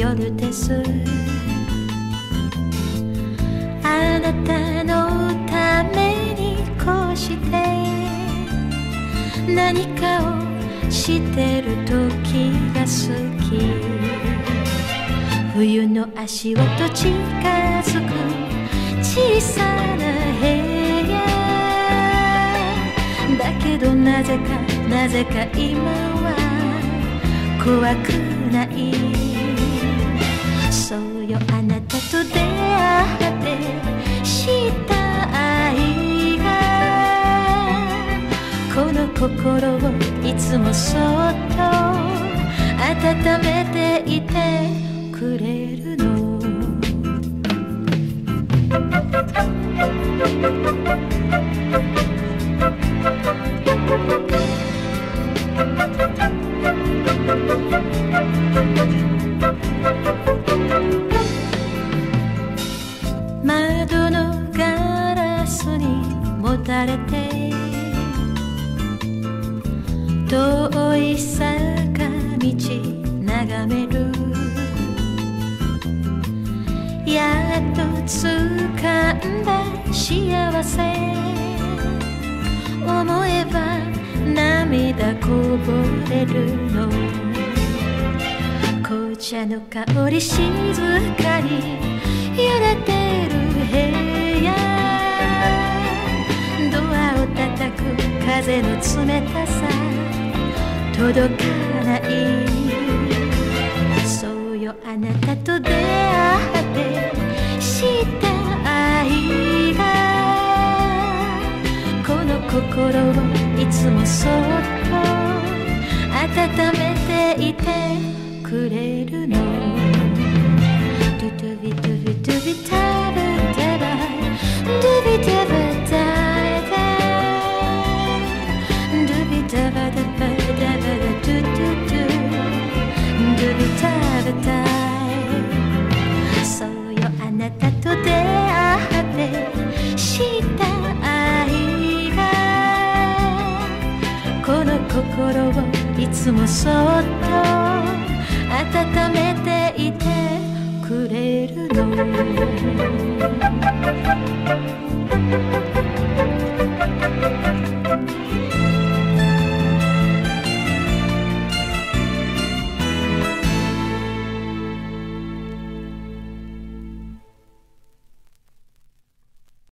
夜です。あなたの何かをしてる時が好き。冬の足音近づく小さな部屋。だけどなぜかなぜか今は怖くない。心をいつもそっと温めていてくれるの。窓のガラスにもたれて遠い坂道眺める。やっと掴んだ幸せ。思えば涙こぼれるの。紅茶の香り静かに揺れてる部屋。ドアを叩く風の冷たさ。届かないそうよあなたと出会ってした愛がこの心をいつもそっと温めていてくれるドゥビタバタそうよあなたと出会ってした愛がこの心をいつもそっと温めていてくれるの。